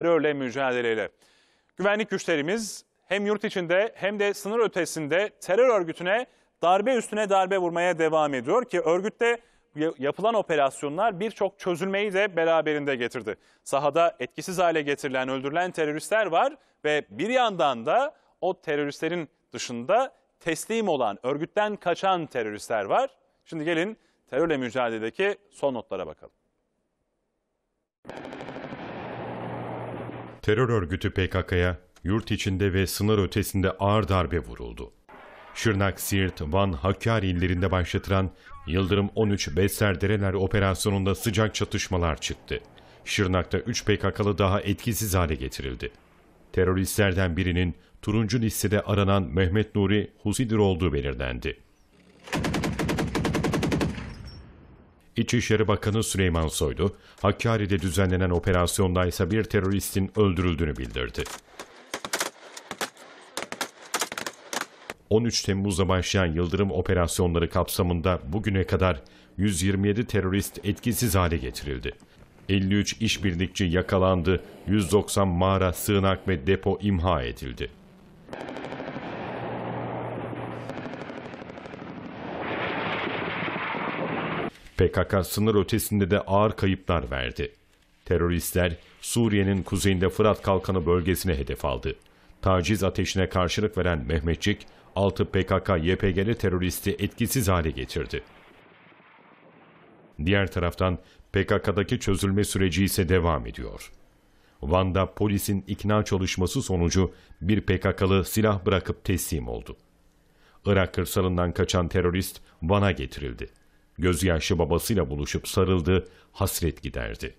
terörle mücadeleyle. Güvenlik güçlerimiz hem yurt içinde hem de sınır ötesinde terör örgütüne darbe üstüne darbe vurmaya devam ediyor ki örgütte ya- yapılan operasyonlar birçok çözülmeyi de beraberinde getirdi. Sahada etkisiz hale getirilen, öldürülen teröristler var ve bir yandan da o teröristlerin dışında teslim olan, örgütten kaçan teröristler var. Şimdi gelin terörle mücadeledeki son notlara bakalım. Terör örgütü PKK'ya yurt içinde ve sınır ötesinde ağır darbe vuruldu. Şırnak, Siirt, Van, Hakkari illerinde başlatılan Yıldırım 13 Besserdereler operasyonunda sıcak çatışmalar çıktı. Şırnak'ta 3 PKK'lı daha etkisiz hale getirildi. Teröristlerden birinin turuncu listede aranan Mehmet Nuri Husidir olduğu belirlendi. İçişleri Bakanı Süleyman Soylu, Hakkari'de düzenlenen operasyonda ise bir teröristin öldürüldüğünü bildirdi. 13 Temmuz'da başlayan Yıldırım operasyonları kapsamında bugüne kadar 127 terörist etkisiz hale getirildi. 53 işbirlikçi yakalandı, 190 mağara, sığınak ve depo imha edildi. PKK sınır ötesinde de ağır kayıplar verdi. Teröristler Suriye'nin kuzeyinde Fırat Kalkanı bölgesine hedef aldı. Taciz ateşine karşılık veren Mehmetçik, 6 PKK-YPG'li teröristi etkisiz hale getirdi. Diğer taraftan PKK'daki çözülme süreci ise devam ediyor. Van'da polisin ikna çalışması sonucu bir PKK'lı silah bırakıp teslim oldu. Irak kırsalından kaçan terörist Van'a getirildi. Gözyaşlı babasıyla buluşup sarıldı, hasret giderdi.